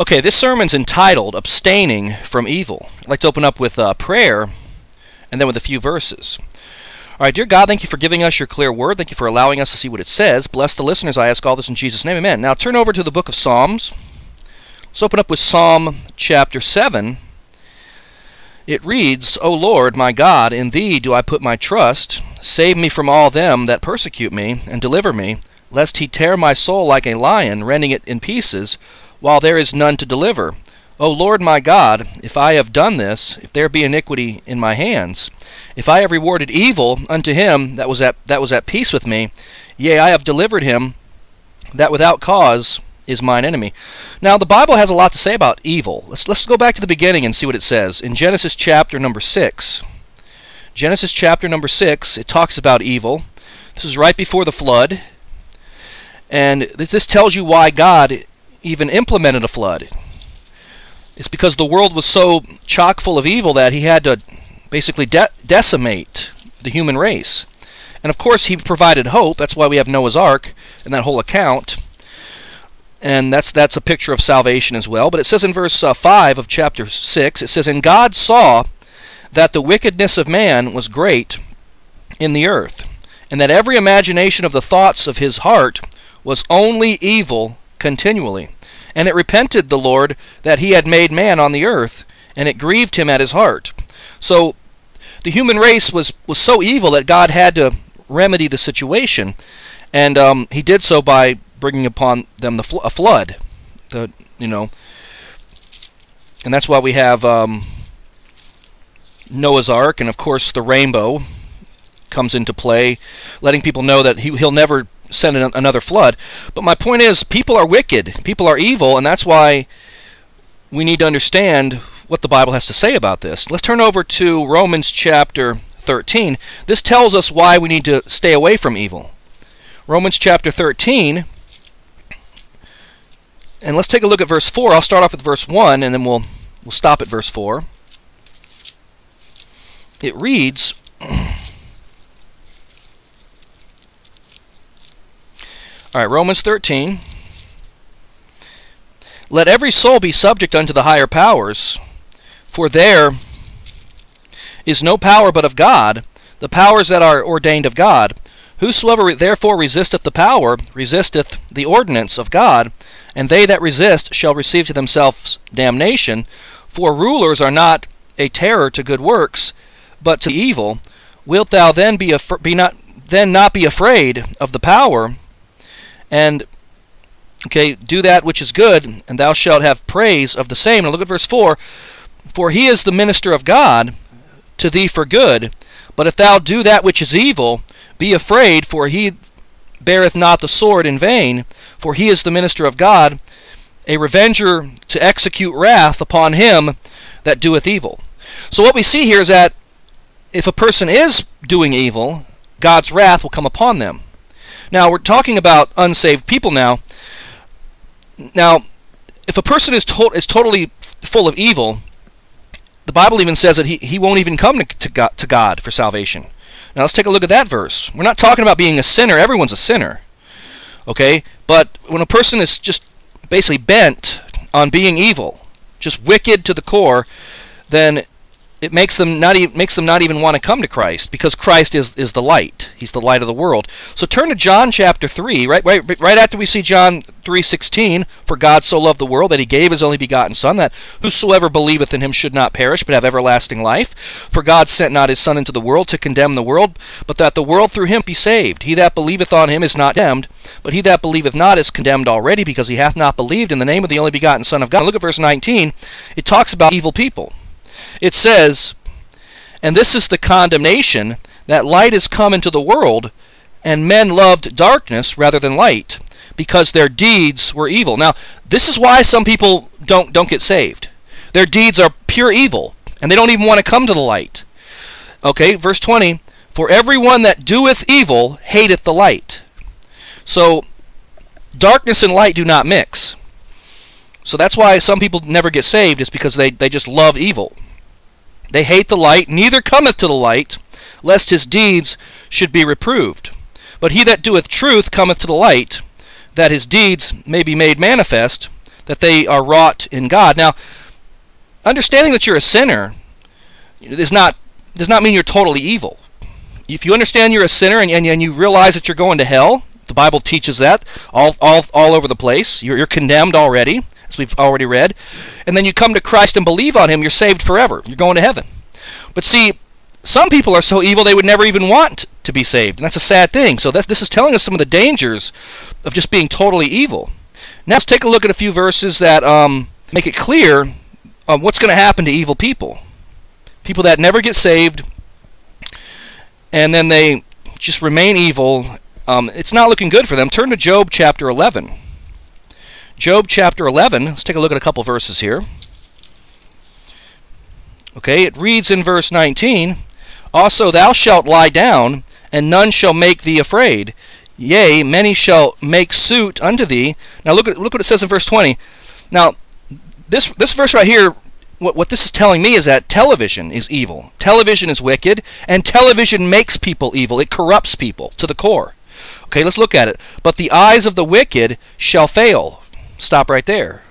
Okay, this sermon's entitled Abstaining from Evil. I'd like to open up with uh, prayer and then with a few verses. All right, dear God, thank you for giving us your clear word. Thank you for allowing us to see what it says. Bless the listeners. I ask all this in Jesus' name. Amen. Now turn over to the book of Psalms. Let's open up with Psalm chapter 7. It reads, O Lord, my God, in thee do I put my trust. Save me from all them that persecute me, and deliver me, lest he tear my soul like a lion, rending it in pieces, while there is none to deliver. O Lord my God, if I have done this, if there be iniquity in my hands, if I have rewarded evil unto him that was at that was at peace with me, yea, I have delivered him that without cause is mine enemy. Now the Bible has a lot to say about evil. Let's let's go back to the beginning and see what it says. In Genesis chapter number 6, Genesis chapter number 6, it talks about evil. This is right before the flood. And this, this tells you why God even implemented a flood. It's because the world was so chock full of evil that he had to basically de decimate the human race. And of course, he provided hope. That's why we have Noah's Ark and that whole account. And that's that's a picture of salvation as well. But it says in verse uh, 5 of chapter 6, it says, And God saw that the wickedness of man was great in the earth, and that every imagination of the thoughts of his heart was only evil continually. And it repented the Lord that he had made man on the earth, and it grieved him at his heart. So the human race was, was so evil that God had to remedy the situation. And um, he did so by bringing upon them the fl a flood. The, you know, and that's why we have um, Noah's Ark, and of course the rainbow comes into play, letting people know that he, he'll never send an, another flood. But my point is, people are wicked, people are evil, and that's why we need to understand what the Bible has to say about this. Let's turn over to Romans chapter 13. This tells us why we need to stay away from evil. Romans chapter 13, and let's take a look at verse 4. I'll start off with verse 1, and then we'll, we'll stop at verse 4. It reads, All right, Romans 13. Let every soul be subject unto the higher powers, for there is no power but of God, the powers that are ordained of God. Whosoever therefore resisteth the power, resisteth the ordinance of God, and they that resist shall receive to themselves damnation. For rulers are not a terror to good works, but to evil. Wilt thou then be, be not then not be afraid of the power? And okay, do that which is good, and thou shalt have praise of the same. Now look at verse 4. For he is the minister of God to thee for good. But if thou do that which is evil, be afraid, for he beareth not the sword in vain, for he is the minister of God, a revenger to execute wrath upon him that doeth evil. So what we see here is that if a person is doing evil, God's wrath will come upon them. Now, we're talking about unsaved people now. Now, if a person is, to is totally full of evil, the Bible even says that he, he won't even come to, to, God, to God for salvation. Now, let's take a look at that verse. We're not talking about being a sinner. Everyone's a sinner. Okay? But when a person is just basically bent on being evil, just wicked to the core, then it makes them not even makes them not even want to come to Christ because Christ is is the light. He's the light of the world. So turn to John chapter 3, right right right after we see John 3:16, for God so loved the world that he gave his only begotten son that whosoever believeth in him should not perish but have everlasting life. For God sent not his son into the world to condemn the world, but that the world through him be saved. He that believeth on him is not condemned, but he that believeth not is condemned already because he hath not believed in the name of the only begotten son of God. Look at verse 19. It talks about evil people. It says, And this is the condemnation that light is come into the world, and men loved darkness rather than light, because their deeds were evil. Now, this is why some people don't, don't get saved. Their deeds are pure evil, and they don't even want to come to the light. Okay, verse 20 For everyone that doeth evil hateth the light. So, darkness and light do not mix. So that's why some people never get saved, is because they, they just love evil. They hate the light, neither cometh to the light, lest his deeds should be reproved. But he that doeth truth cometh to the light, that his deeds may be made manifest, that they are wrought in God. Now, understanding that you're a sinner is not does not mean you're totally evil. If you understand you're a sinner and, and, and you realize that you're going to hell, the Bible teaches that all, all, all over the place. You're, you're condemned already, as we've already read. And then you come to Christ and believe on Him, you're saved forever. You're going to heaven. But see, some people are so evil they would never even want to be saved. And that's a sad thing. So this is telling us some of the dangers of just being totally evil. Now let's take a look at a few verses that um, make it clear um, what's going to happen to evil people. People that never get saved, and then they just remain evil. Um, it's not looking good for them. Turn to Job chapter 11. Job chapter 11. Let's take a look at a couple verses here. Okay, it reads in verse 19 Also, thou shalt lie down, and none shall make thee afraid. Yea, many shall make suit unto thee. Now look at look what it says in verse 20. Now, this this verse right here, what what this is telling me is that television is evil. Television is wicked, and television makes people evil. It corrupts people to the core. Okay, let's look at it. But the eyes of the wicked shall fail. Stop right there.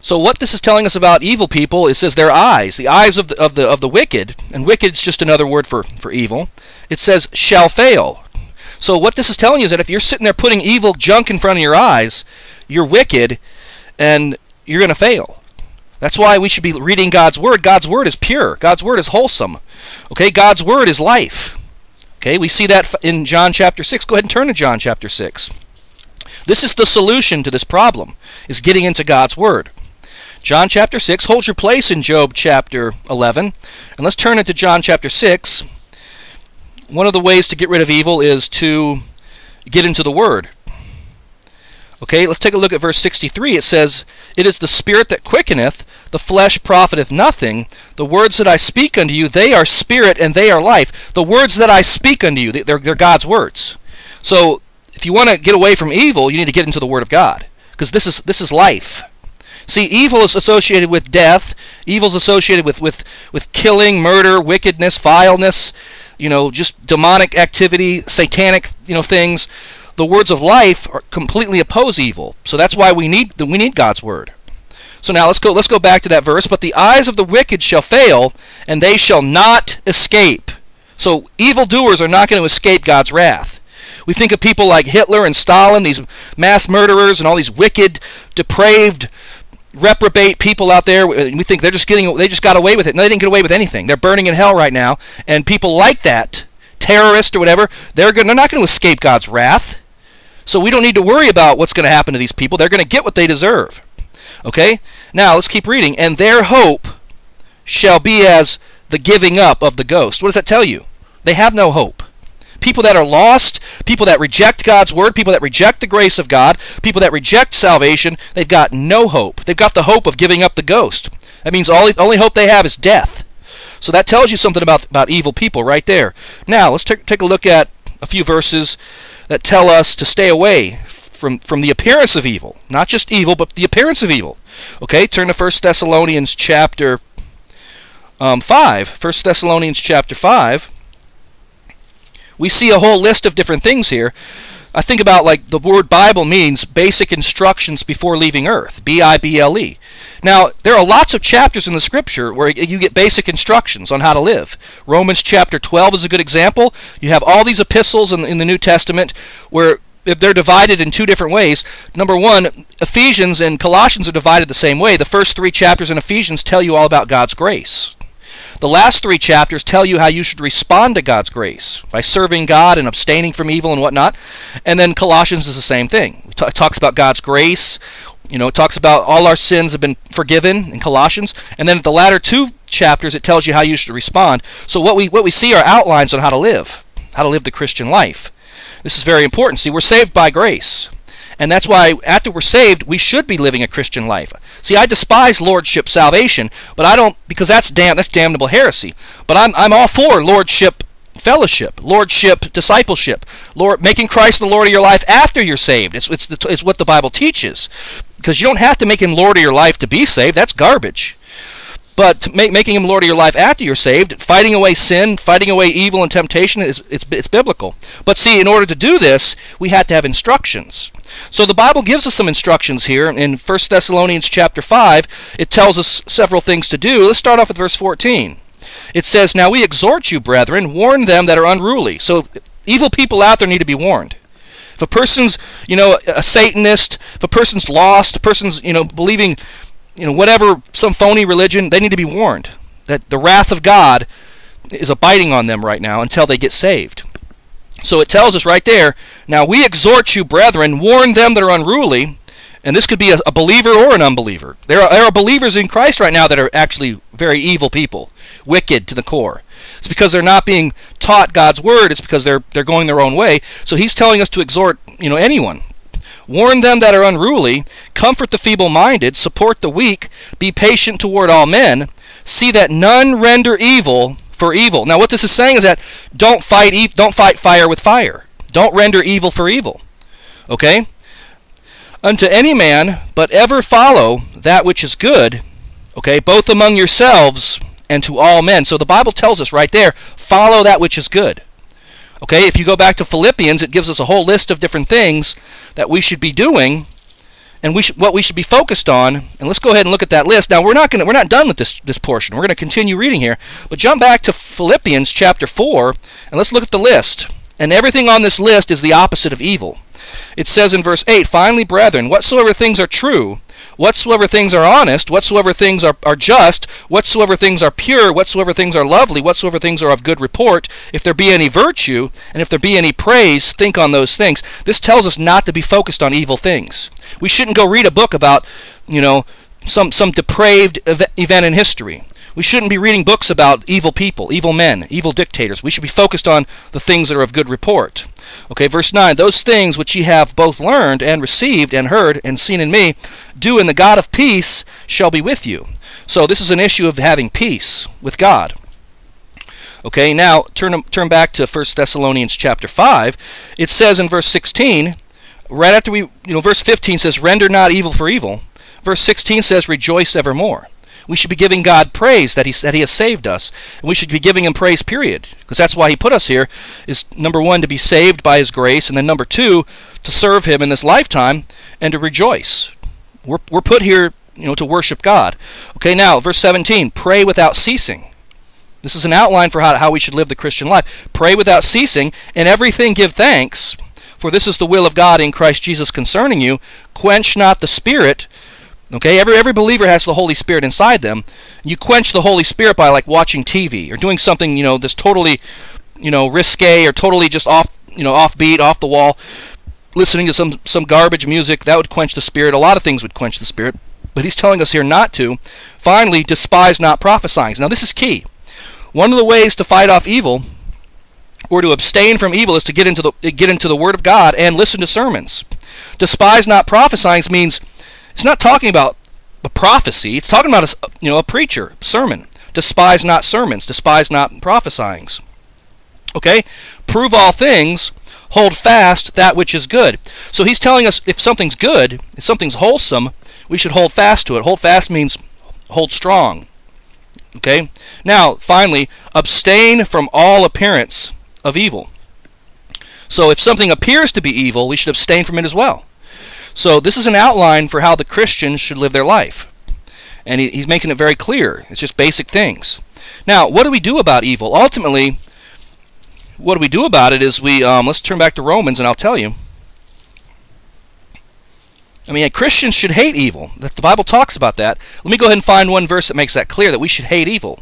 So what this is telling us about evil people, it says their eyes, the eyes of the of the of the wicked, and wicked is just another word for for evil. It says shall fail. So what this is telling you is that if you're sitting there putting evil junk in front of your eyes, you're wicked and you're going to fail. That's why we should be reading God's Word. God's Word is pure. God's Word is wholesome. Okay, God's Word is life. Okay, we see that in John chapter 6. Go ahead and turn to John chapter 6. This is the solution to this problem, is getting into God's Word. John chapter 6, hold your place in Job chapter 11. And let's turn it to John chapter 6 one of the ways to get rid of evil is to get into the Word. Okay, let's take a look at verse 63. It says, It is the Spirit that quickeneth, the flesh profiteth nothing. The words that I speak unto you, they are spirit and they are life. The words that I speak unto you, they're, they're God's words. So, if you want to get away from evil, you need to get into the Word of God. Because this is, this is life. See, evil is associated with death. Evil is associated with, with, with killing, murder, wickedness, vileness you know, just demonic activity, satanic, you know, things. The words of life are completely oppose evil. So that's why we need we need God's word. So now let's go let's go back to that verse, but the eyes of the wicked shall fail, and they shall not escape. So evildoers are not going to escape God's wrath. We think of people like Hitler and Stalin, these mass murderers and all these wicked, depraved, reprobate people out there. We think they're just getting they just got away with it. No, they didn't get away with anything. They're burning in hell right now, and people like that, terrorists or whatever, they're going they're not going to escape God's wrath. So we don't need to worry about what's going to happen to these people. They're going to get what they deserve. Okay? Now, let's keep reading. And their hope shall be as the giving up of the ghost. What does that tell you? They have no hope people that are lost, people that reject God's word, people that reject the grace of God, people that reject salvation, they've got no hope. They've got the hope of giving up the ghost. That means all the only hope they have is death. So that tells you something about, about evil people right there. Now, let's take a look at a few verses that tell us to stay away from, from the appearance of evil. Not just evil, but the appearance of evil. Okay, turn to 1 Thessalonians chapter um, 5. 1 Thessalonians chapter 5 we see a whole list of different things here. I think about like the word Bible means basic instructions before leaving earth. B I B L E. Now, there are lots of chapters in the scripture where you get basic instructions on how to live. Romans chapter 12 is a good example. You have all these epistles in, in the New Testament where they're divided in two different ways. Number one, Ephesians and Colossians are divided the same way. The first three chapters in Ephesians tell you all about God's grace. The last three chapters tell you how you should respond to God's grace by serving God and abstaining from evil and whatnot. And then Colossians is the same thing. It talks about God's grace. You know, it talks about all our sins have been forgiven in Colossians. And then the latter two chapters, it tells you how you should respond. So what we what we see are outlines on how to live, how to live the Christian life. This is very important. See, we're saved by grace. And that's why after we're saved, we should be living a Christian life. See, I despise lordship salvation, but I don't because that's damn that's damnable heresy. But I'm I'm all for lordship fellowship, lordship discipleship, Lord making Christ the Lord of your life after you're saved. It's it's the, it's what the Bible teaches. Because you don't have to make him Lord of your life to be saved. That's garbage. But making him Lord of your life after you're saved, fighting away sin, fighting away evil and temptation, is it's, it's biblical. But see, in order to do this, we had to have instructions. So the Bible gives us some instructions here. In 1 Thessalonians chapter 5, it tells us several things to do. Let's start off with verse 14. It says, Now we exhort you, brethren, warn them that are unruly. So evil people out there need to be warned. If a person's, you know, a Satanist, if a person's lost, a person's, you know, believing, you know, whatever, some phony religion, they need to be warned that the wrath of God is abiding on them right now until they get saved. So it tells us right there, now we exhort you, brethren, warn them that are unruly, and this could be a, a believer or an unbeliever. There are, there are believers in Christ right now that are actually very evil people, wicked to the core. It's because they're not being taught God's word. It's because they're they're going their own way. So he's telling us to exhort, you know, anyone. Warn them that are unruly, comfort the feeble-minded, support the weak, be patient toward all men, see that none render evil for evil. Now what this is saying is that don't fight e- don't fight fire with fire. Don't render evil for evil. Okay? Unto any man, but ever follow that which is good, okay, both among yourselves and to all men. So the Bible tells us right there, follow that which is good. Okay, if you go back to Philippians, it gives us a whole list of different things that we should be doing and we what we should be focused on. And let's go ahead and look at that list. Now we're not going we're not done with this this portion. We're going to continue reading here. But jump back to Philippians chapter 4 and let's look at the list. And everything on this list is the opposite of evil. It says in verse 8, Finally, brethren, whatsoever things are true, whatsoever things are honest, whatsoever things are, are just, whatsoever things are pure, whatsoever things are lovely, whatsoever things are of good report, if there be any virtue, and if there be any praise, think on those things. This tells us not to be focused on evil things. We shouldn't go read a book about, you know, some, some depraved event in history. We shouldn't be reading books about evil people, evil men, evil dictators. We should be focused on the things that are of good report. Okay, verse 9 Those things which ye have both learned and received and heard and seen in me, do, and the God of peace shall be with you. So this is an issue of having peace with God. Okay, now turn turn back to 1 Thessalonians chapter 5. It says in verse 16, right after we, you know, verse 15 says, Render not evil for evil. Verse 16 says, Rejoice evermore. We should be giving God praise that he, that he has saved us. And we should be giving him praise, period. Because that's why he put us here, is number one, to be saved by his grace, and then number two, to serve him in this lifetime and to rejoice. We're, we're put here you know, to worship God. Okay, now, verse 17, pray without ceasing. This is an outline for how, how we should live the Christian life. Pray without ceasing, and everything give thanks, for this is the will of God in Christ Jesus concerning you. Quench not the spirit, Okay, every every believer has the Holy Spirit inside them. You quench the Holy Spirit by like watching TV or doing something, you know, that's totally, you know, risque or totally just off, you know, offbeat, off the wall. Listening to some some garbage music that would quench the spirit. A lot of things would quench the spirit, but he's telling us here not to. Finally, despise not prophesying. Now this is key. One of the ways to fight off evil or to abstain from evil is to get into the get into the Word of God and listen to sermons. Despise not prophesying means it's not talking about a prophecy. It's talking about a, you know a preacher sermon. Despise not sermons. Despise not prophesyings. Okay, prove all things. Hold fast that which is good. So he's telling us if something's good, if something's wholesome, we should hold fast to it. Hold fast means hold strong. Okay? Now, finally, abstain from all appearance of evil. So if something appears to be evil, we should abstain from it as well. So this is an outline for how the Christians should live their life. And he, he's making it very clear. It's just basic things. Now, what do we do about evil? Ultimately, what do we do about it is we, um, let's turn back to Romans and I'll tell you. I mean, Christians should hate evil. The Bible talks about that. Let me go ahead and find one verse that makes that clear, that we should hate evil.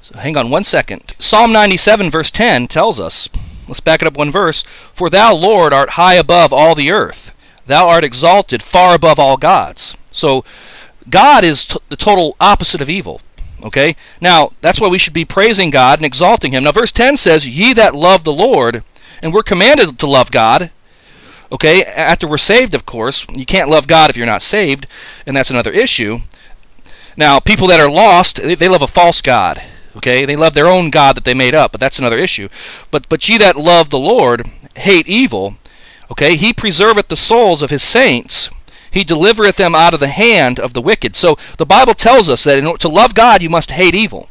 So hang on one second. Psalm 97, verse 10 tells us, let's back it up one verse, For thou, Lord, art high above all the earth. Thou art exalted far above all gods. So God is the total opposite of evil. Okay? Now, that's why we should be praising God and exalting Him. Now, verse 10 says, Ye that love the Lord, and we're commanded to love God. Okay? After we're saved, of course. You can't love God if you're not saved, and that's another issue. Now, people that are lost, they love a false God. Okay? They love their own God that they made up, but that's another issue. But, but ye that love the Lord hate evil. Okay, he preserveth the souls of his saints. he delivereth them out of the hand of the wicked. So the Bible tells us that in order to love God, you must hate evil.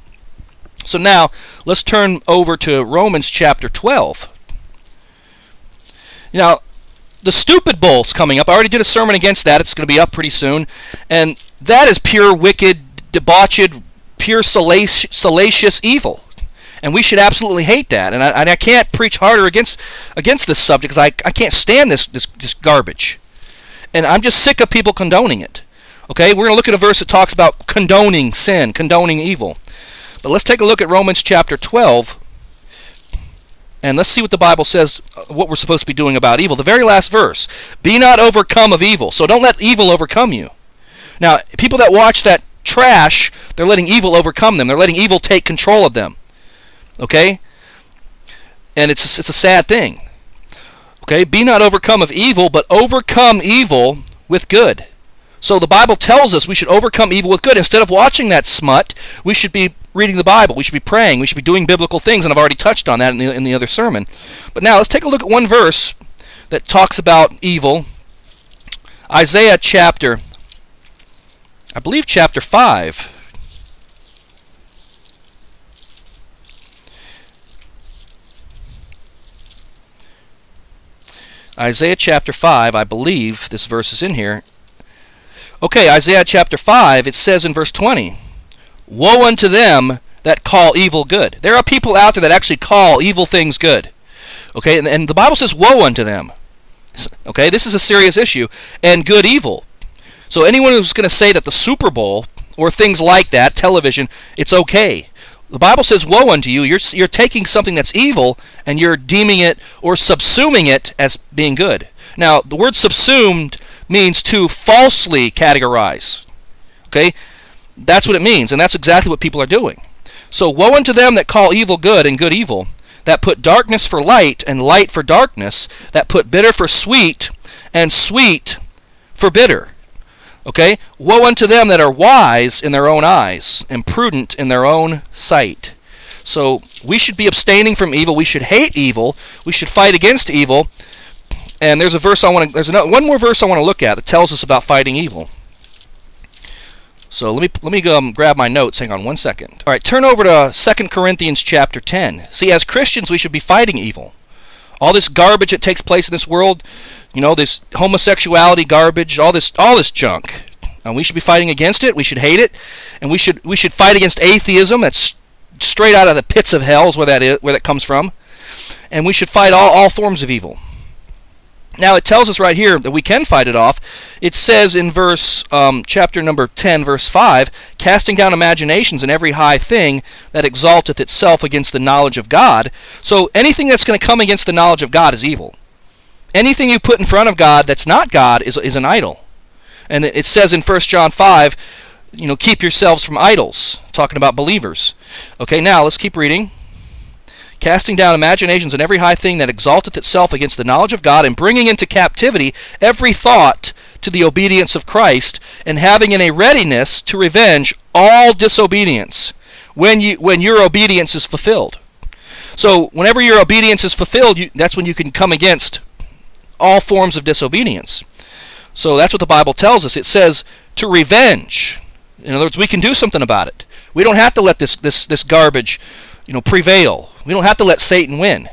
So now let's turn over to Romans chapter 12. Now, the stupid bull's coming up. I already did a sermon against that. It's going to be up pretty soon. And that is pure wicked, debauched, pure salacious evil. And we should absolutely hate that. And I, and I can't preach harder against against this subject because I, I can't stand this, this, this garbage. And I'm just sick of people condoning it. Okay, we're going to look at a verse that talks about condoning sin, condoning evil. But let's take a look at Romans chapter 12 and let's see what the Bible says, uh, what we're supposed to be doing about evil. The very last verse Be not overcome of evil. So don't let evil overcome you. Now, people that watch that trash, they're letting evil overcome them. They're letting evil take control of them. Okay? And it's, it's a sad thing. Okay? Be not overcome of evil, but overcome evil with good. So the Bible tells us we should overcome evil with good. Instead of watching that smut, we should be reading the Bible. We should be praying. We should be doing biblical things, and I've already touched on that in the, in the other sermon. But now let's take a look at one verse that talks about evil. Isaiah chapter, I believe chapter 5. Isaiah chapter 5, I believe this verse is in here, Okay, Isaiah chapter 5, it says in verse 20, Woe unto them that call evil good. There are people out there that actually call evil things good. Okay, and, and the Bible says, Woe unto them. Okay, this is a serious issue. And good evil. So anyone who's going to say that the Super Bowl or things like that, television, it's okay. The Bible says, Woe unto you. You're, you're taking something that's evil and you're deeming it or subsuming it as being good. Now, the word subsumed means to falsely categorize. Okay? That's what it means, and that's exactly what people are doing. So, woe unto them that call evil good and good evil, that put darkness for light and light for darkness, that put bitter for sweet and sweet for bitter. Okay? Woe unto them that are wise in their own eyes and prudent in their own sight. So, we should be abstaining from evil. We should hate evil. We should fight against evil. And there's a verse I want to there's another, one more verse I want to look at that tells us about fighting evil. So let me let me um, grab my notes. Hang on one second. All right, turn over to 2 Corinthians chapter 10. See, as Christians, we should be fighting evil. All this garbage that takes place in this world, you know, this homosexuality garbage, all this all this junk. And we should be fighting against it. We should hate it, and we should we should fight against atheism. That's straight out of the pits of hell, is where that is, where that comes from. And we should fight all all forms of evil. Now it tells us right here that we can fight it off. It says in verse um, chapter number 10, verse 5, casting down imaginations and every high thing that exalteth itself against the knowledge of God. So anything that's going to come against the knowledge of God is evil. Anything you put in front of God that's not God is, is an idol. And it says in 1 John 5, you know, keep yourselves from idols, talking about believers. Okay, now let's keep reading casting down imaginations and every high thing that exalteth itself against the knowledge of God, and bringing into captivity every thought to the obedience of Christ, and having in a readiness to revenge all disobedience when you when your obedience is fulfilled. So whenever your obedience is fulfilled, you, that's when you can come against all forms of disobedience. So that's what the Bible tells us. It says to revenge. In other words, we can do something about it. We don't have to let this this this garbage you know, prevail. We don't have to let Satan win.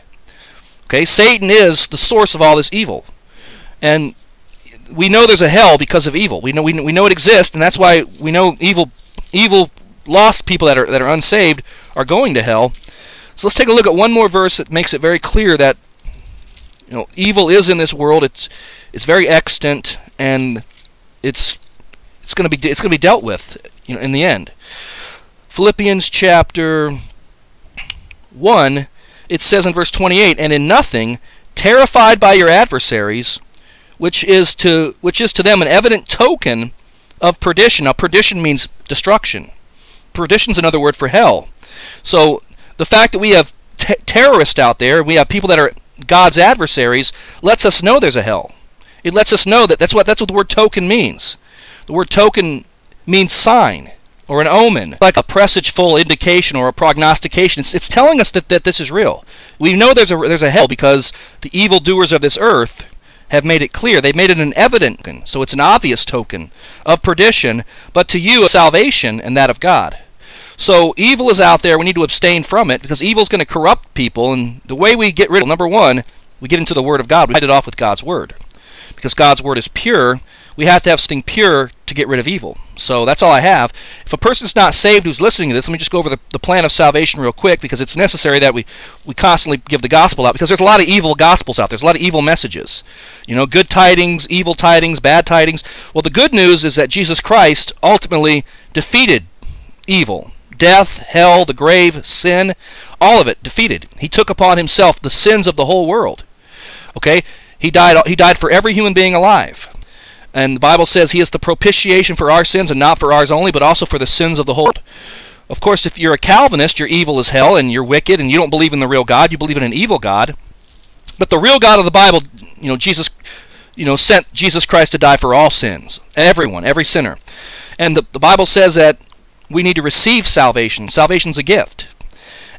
Okay, Satan is the source of all this evil. And we know there's a hell because of evil. We know we, we know it exists, and that's why we know evil evil lost people that are that are unsaved are going to hell. So let's take a look at one more verse that makes it very clear that you know evil is in this world. It's it's very extant and it's it's going to be it's going to be dealt with you know in the end. Philippians chapter 1, it says in verse 28, And in nothing, terrified by your adversaries, which is to which is to them an evident token of perdition. Now perdition means destruction. Perdition is another word for hell. So the fact that we have terrorists out there, we have people that are God's adversaries, lets us know there's a hell. It lets us know that that's what that's what the word token means. The word token means sign or an omen, like a presageful indication or a prognostication. It's, it's telling us that, that this is real. We know there's a, there's a hell because the evildoers of this earth have made it clear. They've made it an evident so it's an obvious token of perdition, but to you, salvation and that of God. So evil is out there. We need to abstain from it because evil is going to corrupt people. And the way we get rid of it, number one, we get into the Word of God. We fight it off with God's Word. Because God's Word is pure, we have to have something pure to get rid of evil. So that's all I have. If a person's not saved who's listening to this, let me just go over the, the plan of salvation real quick because it's necessary that we, we constantly give the gospel out because there's a lot of evil gospels out there. There's a lot of evil messages. You know, good tidings, evil tidings, bad tidings. Well, the good news is that Jesus Christ ultimately defeated evil. Death, hell, the grave, sin, all of it defeated. He took upon himself the sins of the whole world. Okay? He died he died for every human being alive. And the Bible says he is the propitiation for our sins, and not for ours only, but also for the sins of the whole. Of course, if you're a Calvinist, you're evil as hell, and you're wicked, and you don't believe in the real God. You believe in an evil God. But the real God of the Bible, you know, Jesus, you know, sent Jesus Christ to die for all sins, everyone, every sinner. And the, the Bible says that we need to receive salvation. Salvation's a gift.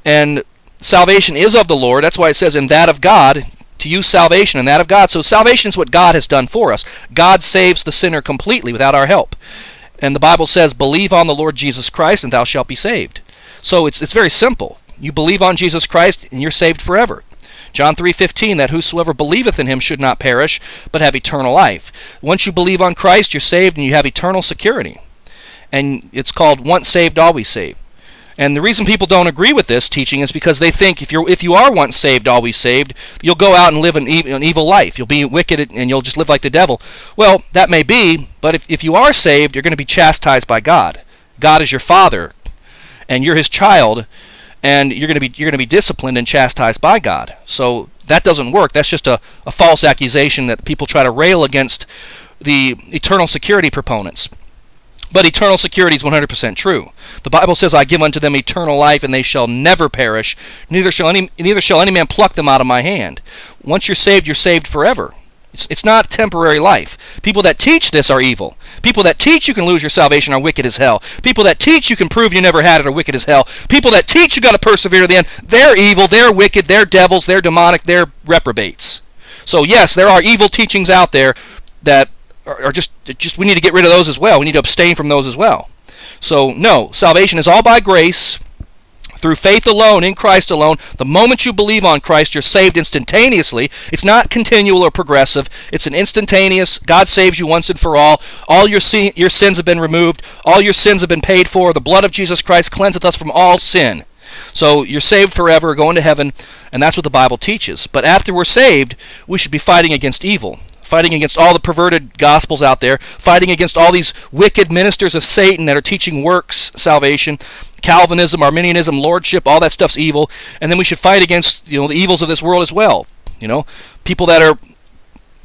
And salvation is of the Lord. That's why it says, in that of God, to use salvation and that of God. So salvation is what God has done for us. God saves the sinner completely without our help. And the Bible says, believe on the Lord Jesus Christ and thou shalt be saved. So it's, it's very simple. You believe on Jesus Christ and you're saved forever. John 3:15 that whosoever believeth in him should not perish but have eternal life. Once you believe on Christ, you're saved and you have eternal security. And it's called once saved always saved. And the reason people don't agree with this teaching is because they think if you're if you are once saved, always saved, you'll go out and live an, ev an evil life. You'll be wicked and you'll just live like the devil. Well, that may be, but if, if you are saved, you're going to be chastised by God. God is your father, and you're his child, and you're going to be you're going to be disciplined and chastised by God. So that doesn't work. That's just a, a false accusation that people try to rail against the eternal security proponents. But eternal security is 100% true. The Bible says, "I give unto them eternal life, and they shall never perish; neither shall any neither shall any man pluck them out of my hand." Once you're saved, you're saved forever. It's, it's not temporary life. People that teach this are evil. People that teach you can lose your salvation are wicked as hell. People that teach you can prove you never had it are wicked as hell. People that teach you got to persevere to the end, they're evil, they're wicked, they're devils, they're demonic, they're reprobates. So yes, there are evil teachings out there that are, just just we need to get rid of those as well. We need to abstain from those as well. So no, salvation is all by grace through faith alone in Christ alone. The moment you believe on Christ, you're saved instantaneously. It's not continual or progressive. It's an instantaneous. God saves you once and for all. All your sin, your sins have been removed. All your sins have been paid for. The blood of Jesus Christ cleanseth us from all sin. So you're saved forever, going to heaven, and that's what the Bible teaches. But after we're saved, we should be fighting against evil fighting against all the perverted gospels out there, fighting against all these wicked ministers of Satan that are teaching works salvation, Calvinism, Arminianism, lordship, all that stuff's evil, and then we should fight against you know the evils of this world as well. You know, people that are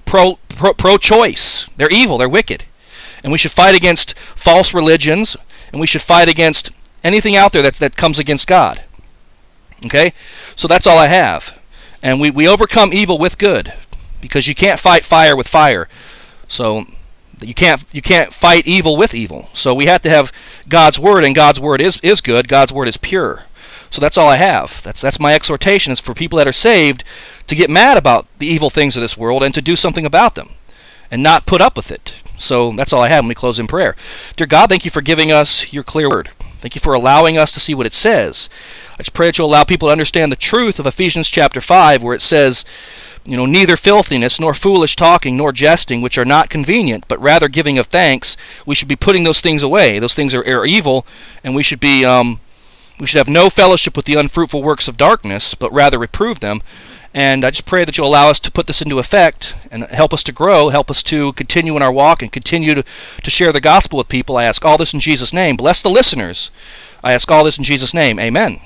pro pro pro-choice, they're evil, they're wicked, and we should fight against false religions, and we should fight against anything out there that that comes against God. Okay, so that's all I have, and we we overcome evil with good because you can't fight fire with fire. So you can't you can't fight evil with evil. So we have to have God's word, and God's word is is good. God's word is pure. So that's all I have. That's that's my exhortation is for people that are saved to get mad about the evil things of this world and to do something about them, and not put up with it. So that's all I have. Let me close in prayer. Dear God, thank you for giving us your clear word. Thank you for allowing us to see what it says. I just pray that you'll allow people to understand the truth of Ephesians chapter 5, where it says, you know, neither filthiness, nor foolish talking, nor jesting, which are not convenient, but rather giving of thanks. We should be putting those things away. Those things are, are evil, and we should be um, we should have no fellowship with the unfruitful works of darkness, but rather reprove them. And I just pray that you'll allow us to put this into effect and help us to grow, help us to continue in our walk and continue to, to share the gospel with people. I ask all this in Jesus' name. Bless the listeners. I ask all this in Jesus' name. Amen.